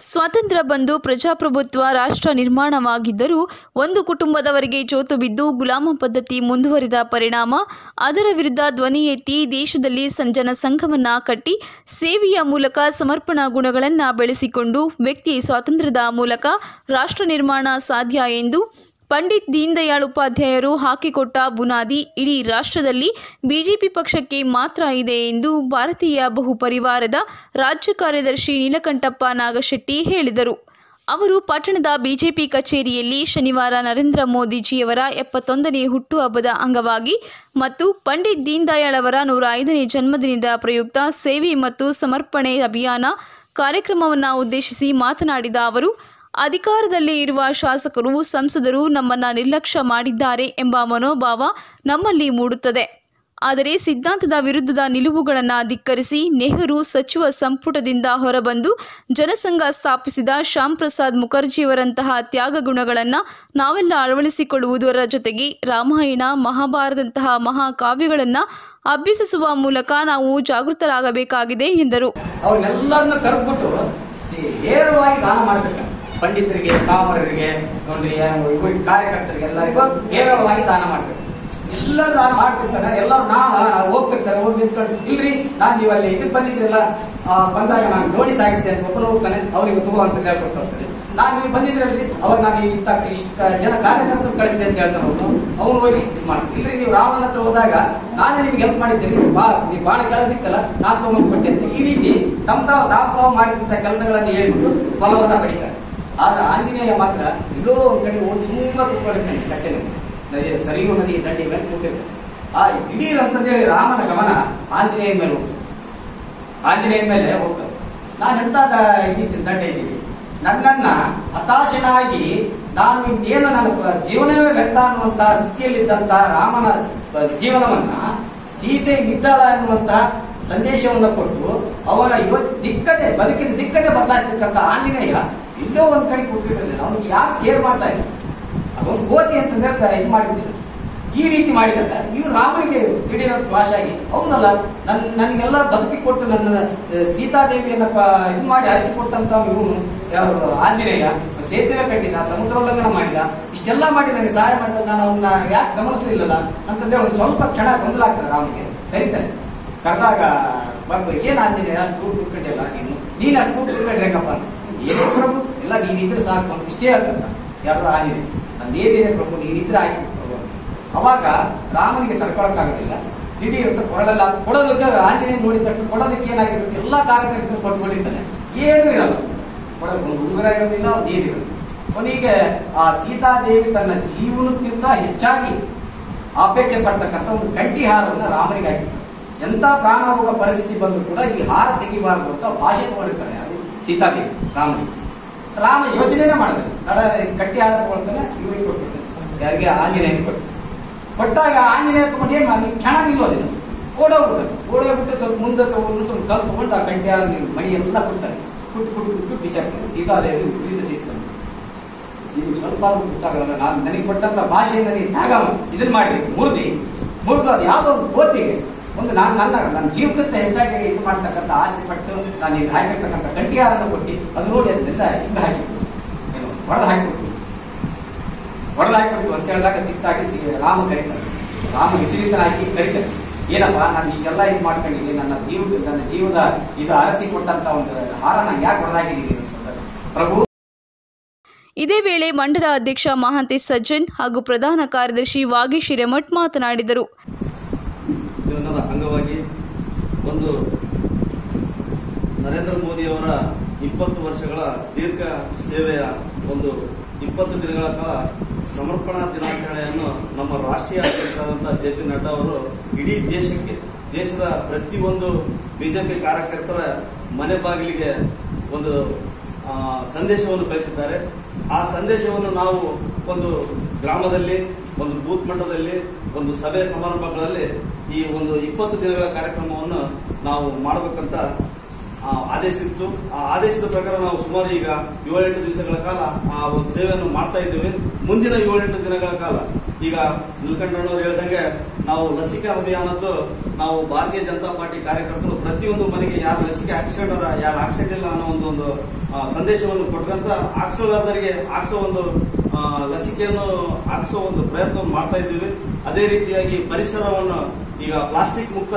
ಸ್ವಾತಂತ್ರ್ಯ ಬಂದು ಪ್ರಜಾಪ್ರಭುತ್ವ ರಾಷ್ಟ್ರ ನಿರ್ಮಾಣವಾಗಿದ್ದರೂ ಒಂದು ಕುಟುಂಬದವರಿಗೆ ಜೋತು ಬಿದ್ದು ಗುಲಾಮ ಪದ್ಧತಿ ಮುಂದುವರಿದ ಪರಿಣಾಮ, ಅದರ ವಿರುದ್ಧ ಧ್ವನಿ ಎತ್ತಿ ದೇಶದಲ್ಲಿ ಸಂಜನ ಸಂಘವನ್ನ ಕಟ್ಟಿ ಸೇವೆಯ ಮೂಲಕ ಸಮರ್ಪಣಾ ಗುಣಗಳನ್ನು ಬೆಳೆಸಿಕೊಂಡು ವ್ಯಕ್ತಿ ಸ್ವಾತಂತ್ರ್ಯದ ಮೂಲಕ ರಾಷ್ಟ್ರ ನಿರ್ಮಾಣ ಸಾಧ್ಯ ಎಂದು ಪಂಡಿತ್ ದೀನ್ ದಯಾಳ್ ಉಪಾಧ್ಯಾಯರು ಹಾಕಿಕೊಟ್ಟ ಬುನಾದಿ ಇಡೀ ರಾಷ್ಟ್ರದಲ್ಲಿ ಬಿಜೆಪಿ ಪಕ್ಷಕ್ಕೆ ಮಾತ್ರ ಇದೆ ಎಂದು ಭಾರತೀಯ ಬಹುಪರಿವಾರದ ರಾಜ್ಯ ಕಾರ್ಯದರ್ಶಿ ನೀಲಕಂಠಪ್ಪ ನಾಗಶೆಟ್ಟಿ ಹೇಳಿದರು. ಅವರು ಪಟ್ಟಣದ ಬಿಜೆಪಿ ಕಚೇರಿಯಲ್ಲಿ ಶನಿವಾರ ನರೇಂದ್ರ ಮೋದಿಜಿಯವರ ಎಪ್ಪತ್ತೊಂದನೇ ಹುಟ್ಟುಹಬ್ಬದ ಅಂಗವಾಗಿ ಮತ್ತು ಪಂಡಿತ್ ದೀನ್ ದಯಾಳ್ ಅವರ ನೂರ ಐದನೇ ಜನ್ಮದಿನದ ಪ್ರಯುಕ್ತ ಸೇವೆ ಮತ್ತು ಸಮರ್ಪಣೆ ಅಭಿಯಾನ ಕಾರ್ಯಕ್ರಮವನ್ನು ಉದ್ದೇಶಿಸಿ ಮಾತನಾಡಿದ ಅವರು ಅಧಿಕಾರದಲ್ಲಿ ಇರುವ ಶಾಸಕರು, ಸಂಸದರು ನಮ್ಮನ್ನ ನಿರ್ಲಕ್ಷ್ಯ ಮಾಡಿದ್ದಾರೆ ಎಂಬ ಮನೋಭಾವ ನಮ್ಮಲ್ಲಿ ಮೂಡುತ್ತದೆ. ಆದರೆ ಸಿದ್ಧಾಂತದ ವಿರುದ್ಧದ ನಿಲುವುಗಳನ್ನು ಧಿಕ್ಕರಿಸಿ ನೆಹರು ಸಚಿವ ಸಂಪುಟದಿಂದ ಹೊರಬಂದು ಜನಸಂಘ ಸ್ಥಾಪಿಸಿದ ಶ್ಯಾಮ್ ಪ್ರಸಾದ್ ಮುಖರ್ಜಿಯವರಂತಹ ತ್ಯಾಗ ಗುಣಗಳನ್ನು ನಾವೆಲ್ಲ ಅಳವಡಿಸಿಕೊಳ್ಳುವುದರ ಜೊತೆಗೆ ರಾಮಾಯಣ, ಮಹಾಭಾರತದಂತಹ ಮಹಾಕಾವ್ಯಗಳನ್ನು ಅಭ್ಯಸಿಸುವ ಮೂಲಕ ನಾವು ಜಾಗೃತರಾಗಬೇಕಾಗಿದೆ ಎಂದರು. ಪಂಡಿತರಿಗೆ ಕಾಮರರಿಗೆ ಕಾರ್ಯಕರ್ತರಿಗೆ ಎಲ್ಲರಿಗೂ ಹೇರಳವಾಗಿ ದಾನ ಮಾಡ್ತಾರೆ ಎಲ್ಲರೂ ದಾನ ಮಾಡ್ತಿರ್ತಾರೆ, ಎಲ್ಲರೂ ನಾ ಹೋಗ್ತಿರ್ತಾರೆ, ಹೋಗಿ ನಿಂತ್ಕೊಂಡು, ಇಲ್ರಿ, ನಾನ್ ನೀವು ಅಲ್ಲಿ ಇದಕ್ಕೆ ಬಂದಿದ್ರಲ್ಲ ಬಂದಾಗ ನಾನು ನೋಡಿ ಸಾಗಿಸ್ತೇನೆ ಅಂತ ಒಬ್ಬರು ಹೋಗ್ತಾನೆ ಅವ್ರಿಗೆ ತುಂಬ ಅಂತ ಕೇಳ್ಕೊಂಡು ಹೋಗ್ತಾರೆ. ನಾನು ನೀವು ಬಂದಿದ್ರಲ್ರಿ, ಅವಾಗ ನಾನು ಇಂತ ಇಷ್ಟ ಜನ ಕಾರ್ಯಕರ್ತರು ಕಳಿಸಿದೆ ಅಂತ ಹೇಳ್ತಾರೆ ಅವನು ಅವ್ನು ಹೋಗಿ ಮಾಡ್ತಾರೆ. ಇಲ್ರಿ, ನೀವು ರಾಮನ ಹತ್ರ ಹೋದಾಗ ನಾನೇ ನಿಮ್ಗೆ ಹೆಲ್ಪ್ ಮಾಡಿದ್ದೀನಿ. ಬಾ, ನೀವು ಬಾಣ ಕೆಳಗಿತ್ತಲ್ಲ ನಾನು ತಗೊಂಡು ಕೊಟ್ಟೆ ಅಂತ ಈ ರೀತಿ, ತಮ್ಮ ತಾವು ತಾವು ಮಾಡಿದಂಥ ಕೆಲಸಗಳನ್ನು ಹೇಳ್ಬಿಟ್ಟು ಫಲವನ್ನ ಪಡಿತಾರೆ. ಆದ್ರೆ ಆಂಜನೇಯ ಮಾತ್ರ ಎಲ್ಲೋ ಒಂದ್ ಕಡೆ ಓಡಿ ಸುಮ್ಮನೆ ಕೂತ್ಕೊಂಡಿರ್ತಾನೆ ಕಟ್ಟೆ ನದಿ ಸರಿಯು ನದಿ, ದಂಡಿ ಮೇಲೆ ಕೂತಿರ್ತಾನೆ ಆ ದಿಢೀರ್ ಅಂತಂದೇಳಿ ರಾಮನ ಗಮನ ಆಂಜನೇಯ ಮೇಲೆ ಹೋಗ್ತದೆ. ಆಂಜನೇಯ ಮೇಲೆ ಹೋಗ್ತದೆ. ನಾನು ಎಂತ ಇದ್ದೀನಿ ದಂಡ ಇದ್ದೀನಿ ನನ್ನನ್ನ ಹತಾಶನಾಗಿ ನಾನು ಇನ್ನೇನು ನನ್ನ ಜೀವನವೇ ವ್ಯರ್ಥ ಅನ್ನುವಂತಹ ಸ್ಥಿತಿಯಲ್ಲಿದ್ದಂತಹ ರಾಮನ ಜೀವನವನ್ನ ಸೀತೆ ಇದ್ದಾಳ ಅನ್ನುವಂತ ಸಂದೇಶವನ್ನ ಕೊಟ್ಟು ಅವರ ದಿಕ್ಕನೆ, ಬದುಕಿನ ದಿಕ್ಕನೆ ಬದಲಾಯಿಸಿರ್ತಕ್ಕಂಥ ಆಂಜನೇಯ ಎಲ್ಲೋ ಒಂದ್ ಕಡೆ ಕೂತಿರಲಿಲ್ಲ ಅವ್ನಿಗೆ ಯಾರು ಕೇರ್ ಮಾಡ್ತಾ ಇಲ್ಲ. ಅದೊಂದು ಗೋತಿ ಅಂತ ಹೇಳ್ತಾ ಇದು ಮಾಡಿದ್ದಿಲ್ಲ ಈ ರೀತಿ ಮಾಡಿದಾಗ ಇವ್ರು ರಾಮನಿಗೆ ದಿಢೀರ ಫ್ಲಾಶ್ ಆಗಿ, ಹೌದಲ್ಲ, ನನ್, ನನಗೆಲ್ಲ ಬದುಕಿ ಕೊಟ್ಟು ನನ್ನ ಸೀತಾದೇವಿಯನ್ನ ಇದು ಮಾಡಿ ಅಳಿಸಿಕೊಟ್ಟಂತ ಇವನು ಯಾರು, ಆಂಜನೇಯ, ಸೇತುವೆ ಕಟ್ಟಿದ, ಸಮುದ್ರ ಉಲ್ಲಂಘನ ಮಾಡಿದ, ಇಷ್ಟೆಲ್ಲ ಮಾಡಿ ನನಗೆ ಸಹಾಯ ಮಾಡಿದ, ನಾನು ಅವನ್ನ ಯಾಕೆ ಗಮನಿಸಲಿಲ್ಲಲ್ಲ? ಅಂತಂದ್ರೆ ಒಂದು ಸ್ವಲ್ಪ ಕ್ಷಣ ಗೊಂದಲ ಆಗ್ತದೆ ರಾಮನಿಗೆ. ಕರೀತಾನೆ, ಕರೆದಾಗ ಬಂದು, ಏನ್ ಆಂಜನೇಯ, ಅಷ್ಟು ಕೂತ್ಕೊಂಡಿಲ್ಲ ನೀನು? ನೀನ್ ಅಷ್ಟು ಕೂತ್ಕೊಂಡ್ರೇಕಪ್ಪ ಏನು ಪ್ರಭು ಎಲ್ಲ ನೀನಿದ್ರೆ ಸಾಕು ಅಂತ ಇಷ್ಟೇ ಹೇಳ್ತಾನೆ ಯಾರು ಆಗಿದೆ ನಂದೇನಿದೆ ಪ್ರಭು, ನೀನಿದ್ರೆ ಆಯ್ತು ಪ್ರಭು. ಅವಾಗ ರಾಮನಿಗೆ ತಡ್ಕೊಳಕ್ಕಾಗೋದಿಲ್ಲ. ದಿಢೀರ್ ಅಂತ ಕೊಡಲಿಲ್ಲ. ಕೊಡೋದಕ್ಕೆ ಆಂಜನೇಯ ನೋಡಿದ ತಟ್ಟು ಕೊಡೋದಕ್ಕೆ ಏನಾಗಿರುತ್ತೆ? ಎಲ್ಲ ಕಾರ್ಯಕರ್ತರು ಕೊಟ್ಕೊಂಡಿರ್ತಾನೆ ಏನೂ ಇರಲ್ಲ. ಕೊಡಕ್ಕೆ ಒಂದು ಉಂಗುರ ಇರೋದಿಲ್ಲ ಏನಿರೋದು ಕೊನೆಗೆ ಆ ಸೀತಾದೇವಿ ತನ್ನ ಜೀವನಕ್ಕಿಂತ ಹೆಚ್ಚಾಗಿ ಅಪೇಕ್ಷೆ ಪಡ್ತಕ್ಕಂಥ ಒಂದು ಗಂಟಿ ಹಾರವನ್ನು ರಾಮನಿಗೆ ಹಾಕಿರ್ತಾರೆ ಎಂತ ಪ್ರಾಣ ಹೋಗೋ ಪರಿಸ್ಥಿತಿ ಬಂದರೂ ಕೂಡ ಈ ಹಾರ ತೆಗಿಬಾರದು ಅಂತ ಭಾಷೆ ಮಾಡಿರ್ತಾರೆ ಯಾರು? ಸೀತಾದೇವಿ, ರಾಮನಿಗೆ. ರಾಮ ಯೋಚನೆನೇ ಮಾಡಿದ್ರೆ ಗಟ್ಟಿ ಕಟ್ಟಿ ಆದ ತಗೊಳ್ತಾನೆ, ಇವ್ರಿಗೆ ಕೊಟ್ಟಿದ್ದೆ ಯಾರಿಗೆ? ಆಂಜನೇಯ ಕೊಟ್ಟು ಕೊಟ್ಟಾಗ ಆಂಜನೇಯ ತಗೊಂಡು ಏನ್ ಮಾಡಿ ಕ್ಷಣ ನಿಲ್ಲೋದಿಲ್ಲ ಓಡೋಗ್ಬಿಡ್ತಾರೆ. ಓಡೋಗ್ಬಿಟ್ಟು ಸ್ವಲ್ಪ ಮುಂದೆ ತಗೊಂಡು ಸ್ವಲ್ಪ ಕಲ್ ತಗೊಂಡು ಆ ಕಟ್ಟಿ ಆದ ಮಣಿ ಎಲ್ಲ ಕೊಡ್ತಾರೆ. ಕುಟ್ಟು ಕುಟ್ಟು ಕುಟ್ಟು ಬಿಸಾಕ್ತಾರೆ ಸೀತಾದೇವಿ ಉಳಿದ ಸಿಗ್ತಾನೆ ಇದು ಸ್ವಲ್ಪ ಗೊತ್ತಾಗಲ್ಲ ನಾನು ನನಗೆ ಕೊಟ್ಟಂತ ಭಾಷೆಯಿಂದ ನೀನು ತ್ಯಾಗ ಇದನ್ನ ಮಾಡಿ ಮುರಿದಿ. ಮುರಿದು ಅದು ಯಾವುದೋ ಕೋತಿಗೆ ಒಂದು ನಾನು ನನ್ನ ನನ್ನ ಜೀವಕ್ಕಿಂತ ಹೆಚ್ಚಾಗಿ ಇದು ಮಾಡ್ತಕ್ಕಂಥ ಆಸೆ ಪಟ್ಟು ನಾನು ಈಗ ಹಾಕಿರ್ತಕ್ಕಂಥ ಗಂಟಿಯಾರನ್ನು ಕೊಟ್ಟು ಅದು ನೋಡಿ ಅದನ್ನೆಲ್ಲ ಹಿಂಗ ಹಾಕಿತ್ತು. ಏನು ಹೊಡೆದು ಹಾಕಿಬಿಟ್ಟು ಹೊಡೆದು ಹಾಕಿಬಿಟ್ಟು ಅಂತ ಹೇಳಿದಾಗ ಸಿಟ್ಟಾಗಿ ಸಿ- ರಾಮ ಕರೀತಾರೆ. ರಾಮ ವಿಚಲಿತನಾಗಿ ಕರೀತಾರೆ. ಏನಪ್ಪ, ನಾನು ಇಷ್ಟೆಲ್ಲ ಇದು ಮಾಡ್ಕೊಂಡಿದ್ದೀನಿ, ನನ್ನ ಜೀವದ ನನ್ನ ಜೀವದ ಇದು ಅರಸಿ ಕೊಟ್ಟಂತ ಒಂದು ಹಾರ ನಾನು ಯಾಕೆ ಹೊಡೆದಾಗಿದ್ದೀನಿ ಪ್ರಭು ಇದೇ ವೇಳೆ ಮಂಡಲ ಅಧ್ಯಕ್ಷ ಮಹಾಂತೇಶ್ ಸಜ್ಜನ್ ಹಾಗೂ ಪ್ರಧಾನ ಕಾರ್ಯದರ್ಶಿ ವಾಗೀಶ್ ಹಿರೇಮಠ್ ಮಾತನಾಡಿದರು. ದಿನದ ಅಂಗವಾಗಿ ಒಂದು ನರೇಂದ್ರ ಮೋದಿಯವರ ಇಪ್ಪತ್ತು ವರ್ಷಗಳ ದೀರ್ಘ ಸೇವೆಯ ಒಂದು ಇಪ್ಪತ್ತು ದಿನಗಳ ಕಾಲ ಸಮರ್ಪಣಾ ದಿನಾಚರಣೆಯನ್ನು ನಮ್ಮ ರಾಷ್ಟ್ರೀಯ ಅಧ್ಯಕ್ಷರಾದಂತಹ ಜೆ ಪಿ ನಡ್ಡಾ ಅವರು ಇಡೀ ದೇಶಕ್ಕೆ, ದೇಶದ ಪ್ರತಿಯೊಂದು ಬಿಜೆಪಿ ಕಾರ್ಯಕರ್ತರ ಮನೆ ಬಾಗಿಲಿಗೆ ಒಂದು ಸಂದೇಶವನ್ನು ಕಳಿಸಿದ್ದಾರೆ. ಆ ಸಂದೇಶವನ್ನು ನಾವು ಒಂದು ಗ್ರಾಮದಲ್ಲಿ, ಒಂದು ಬೂತ್ ಮಟ್ಟದಲ್ಲಿ, ಒಂದು ಸಭೆ ಸಮಾರಂಭಗಳಲ್ಲಿ ಈ ಒಂದು ಇಪ್ಪತ್ತು ದಿನಗಳ ಕಾರ್ಯಕ್ರಮವನ್ನು ನಾವು ಮಾಡಬೇಕಂತ ಆದೇಶಿತ್ತು ಆ ಆದೇಶದ ಪ್ರಕಾರ ನಾವು ಸುಮಾರು ಈಗ ಏಳೆಂಟು ದಿವಸಗಳ ಕಾಲ ಆ ಒಂದು ಸೇವೆಯನ್ನು ಮಾಡ್ತಾ ಇದ್ದೇವೆ. ಮುಂದಿನ ಏಳೆಂಟು ದಿನಗಳ ಕಾಲ, ಈಗ ನೀಲಕಂಠಣ್ಣವ್ರು ಹೇಳಿದಂಗೆ ನಾವು ಲಸಿಕೆ ಅಭಿಯಾನದ್ದು ನಾವು ಭಾರತೀಯ ಜನತಾ ಪಾರ್ಟಿ ಕಾರ್ಯಕರ್ತರು ಪ್ರತಿಯೊಂದು ಮನೆಗೆ ಯಾರು ಲಸಿಕೆ ಹಾಕ್ಸ್ಕೊಂಡಾರ, ಯಾರು ಹಾಕ್ಸಿಲ್ಲ ಅನ್ನೋ ಒಂದು ಒಂದು ಸಂದೇಶವನ್ನು ಕೊಟ್ಟಂತ ಹಾಕ್ಸೋಲಾರ್ದರಿಗೆ ಹಾಕ್ಸೋ ಒಂದು ಲಸಿಕೆಯನ್ನು ಹಾಕಿಸೋ ಒಂದು ಪ್ರಯತ್ನವನ್ನು ಮಾಡ್ತಾ ಇದ್ದೀವಿ. ಅದೇ ರೀತಿಯಾಗಿ ಪರಿಸರವನ್ನು ಈಗ ಪ್ಲಾಸ್ಟಿಕ್ ಮುಕ್ತ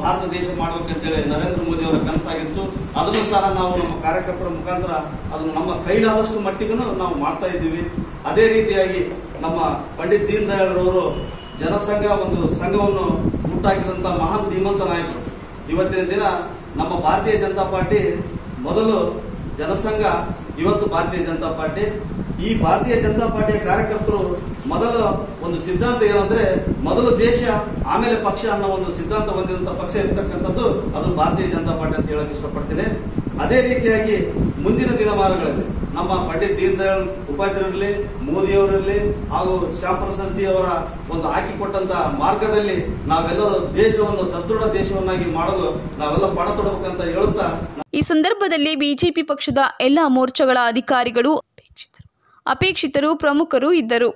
ಭಾರತ ದೇಶ ಮಾಡ್ಬೇಕಂತೇಳಿ ನರೇಂದ್ರ ಮೋದಿ ಅವರ ಕನಸಾಗಿತ್ತು. ಅದನ್ನು ಸಹ ನಾವು ನಮ್ಮ ಕಾರ್ಯಕರ್ತರ ಮುಖಾಂತರ ಅದನ್ನು ನಮ್ಮ ಕೈಲಾದಷ್ಟು ಮಟ್ಟಿಗೂ ನಾವು ಮಾಡ್ತಾ ಇದ್ದೀವಿ. ಅದೇ ರೀತಿಯಾಗಿ ನಮ್ಮ ಪಂಡಿತ್ ದೀನ್ ದಯಾಳ್ರವರು ಜನಸಂಘ ಒಂದು ಸಂಘವನ್ನು ಮುಟ್ಟಾಕಿದಂಥ ಮಹಾನ್ ಧೀಮಂತ ನಾಯಕರು. ಇವತ್ತಿನ ದಿನ ನಮ್ಮ ಭಾರತೀಯ ಜನತಾ ಪಾರ್ಟಿ ಮೊದಲು ಜನಸಂಘ, ಇವತ್ತು ಭಾರತೀಯ ಜನತಾ ಪಾರ್ಟಿ. ಈ ಭಾರತೀಯ ಜನತಾ ಪಾರ್ಟಿಯ ಕಾರ್ಯಕರ್ತರು ಮೊದಲ ಒಂದು ಸಿದ್ಧಾಂತ ಏನಂದ್ರೆ, ಮೊದಲು ದೇಶ, ಆಮೇಲೆ ಪಕ್ಷ ಅನ್ನೋ ಒಂದು ಸಿದ್ಧಾಂತ ಹೊಂದಿದಂತ ಪಕ್ಷ ಇರತಕ್ಕಂಥದ್ದು ಅದು ಭಾರತೀಯ ಜನತಾ ಪಾರ್ಟಿ ಅಂತ ಹೇಳಕ್ ಇಷ್ಟಪಡ್ತೇನೆ. ಅದೇ ರೀತಿಯಾಗಿ ಮುಂದಿನ ದಿನಮಾನಗಳಲ್ಲಿ ನಮ್ಮ ಪಂಡಿತ್ ದೀನ್ ದಯಾಳ್ ಉಪಾಧ್ಯಾಯರಿರಲಿ ಮೋದಿಯವರಿರಲಿ ಹಾಗೂ ಶ್ಯಾಮ್ ಪ್ರಸಾದ್ ಅವರ ಒಂದು ಹಾಕಿಕೊಟ್ಟಂತ ಮಾರ್ಗದಲ್ಲಿ ನಾವೆಲ್ಲರೂ ದೇಶವನ್ನು, ಸದೃಢ ದೇಶವನ್ನಾಗಿ ಮಾಡಲು ನಾವೆಲ್ಲ ಪಣ ತೊಡಬೇಕಂತ ಹೇಳುತ್ತಾ ಈ ಸಂದರ್ಭದಲ್ಲಿ ಬಿಜೆಪಿ ಪಕ್ಷದ ಎಲ್ಲಾ ಮೋರ್ಚಾಗಳ ಅಧಿಕಾರಿಗಳು ಅಪೇಕ್ಷಿತರು. ಅಪೇಕ್ಷಿತರು ಪ್ರಮುಖರು ಇದ್ದರು.